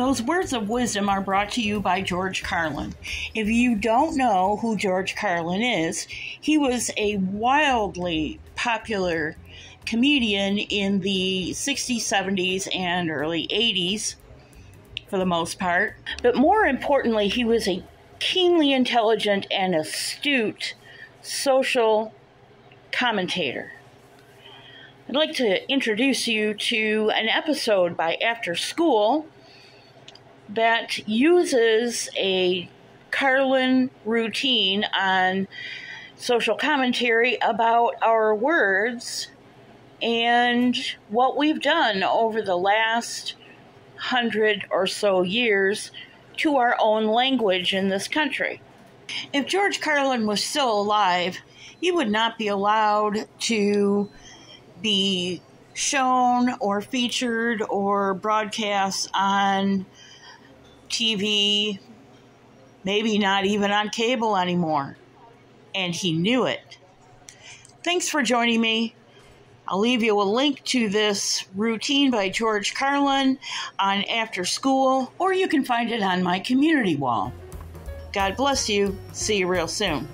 Those words of wisdom are brought to you by George Carlin. If you don't know who George Carlin is, he was a wildly popular comedian in the 60s, 70s, and early 80s for the most part. But more importantly, he was a keenly intelligent and astute social commentator. I'd like to introduce you to an episode by After Skool that uses a Carlin routine on social commentary about our words and what we've done over the last hundred or so years to our own language in this country. If George Carlin was still alive, he would not be allowed to be shown or featured or broadcast on TV, maybe not even on cable anymore. And he knew it. Thanks for joining me. I'll leave you a link to this routine by George Carlin on After Skool, or you can find it on my community wall. God bless you. See you real soon.